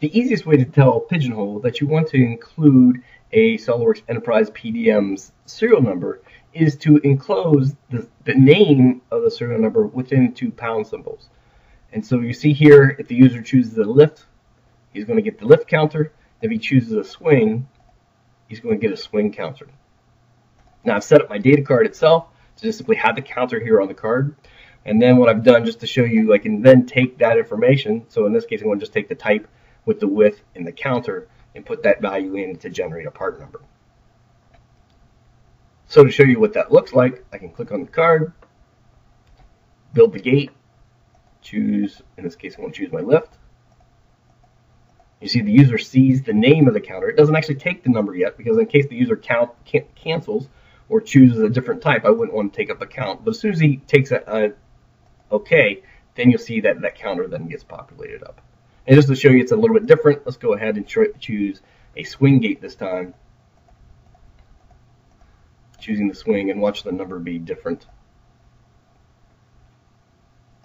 the easiest way to tell PigeonHole that you want to include a SOLIDWORKS Enterprise PDM's serial number is to enclose the, the name of the serial number within two pound symbols. And so you see here, if the user chooses a lift, he's going to get the lift counter. If he chooses a swing, he's going to get a swing counter. Now I've set up my data card itself to just simply have the counter here on the card. And then what I've done just to show you, I can then take that information. So in this case, I'm going to just take the type with the width and the counter and put that value in to generate a part number. So to show you what that looks like, I can click on the card, build the gate, choose, in this case, I want to choose my lift. You see the user sees the name of the counter. It doesn't actually take the number yet because in case the user count can cancels or chooses a different type, I wouldn't want to take up a count. But as soon as he takes a, a OK, then you'll see that that counter then gets populated up. And just to show you it's a little bit different, let's go ahead and choose a swing gate this time. Choosing the swing and watch the number be different.